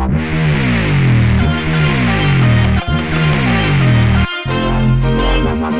Bye.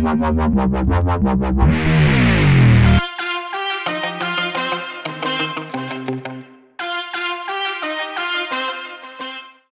Musik